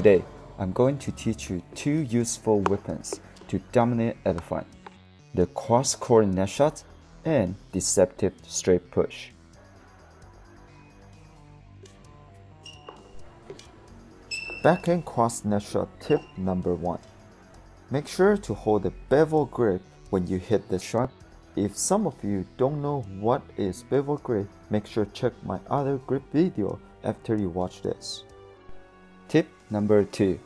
Today, I'm going to teach you two useful weapons to dominate at the. The cross-court net shot and deceptive straight push. Backhand cross net shot tip number one. Make sure to hold the bevel grip when you hit the shot. If some of you don't know what is bevel grip, make sure check my other grip video after you watch this. Tip number two.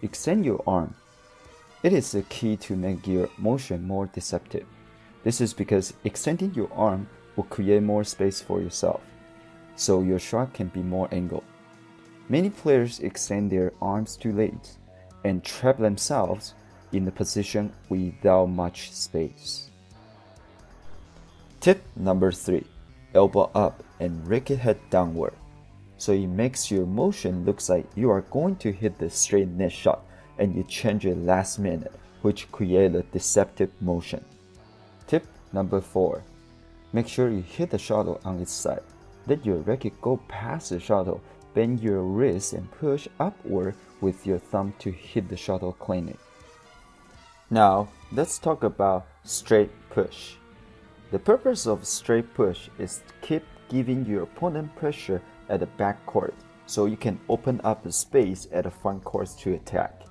Extend your arm. It is the key to make your motion more deceptive. This is because extending your arm will create more space for yourself, so your shot can be more angled. Many players extend their arms too late and trap themselves in a position without much space. Tip number 3 Elbow up and racket head downward. So it makes your motion looks like you are going to hit the straight net shot and you change it last minute, which create a deceptive motion. Tip number 4 Make sure you hit the shuttle on its side. Let your racket go past the shuttle Bend your wrist and push upward with your thumb to hit the shuttle cleanly. Now, let's talk about straight push. The purpose of straight push is to keep giving your opponent pressure at the back court so you can open up the space at the front court to attack.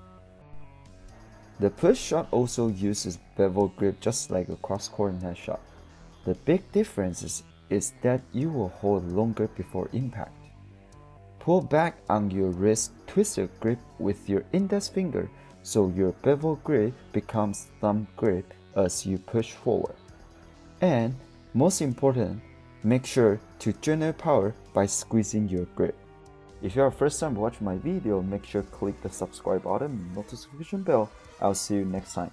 The push shot also uses bevel grip just like a cross court net shot. The big difference is, is that you will hold longer before impact. Pull back on your wrist twister grip with your index finger so your bevel grip becomes thumb grip as you push forward. And most important, make sure to generate power by squeezing your grip. If you are first time watching my video, make sure click the subscribe button and notification bell. I'll see you next time.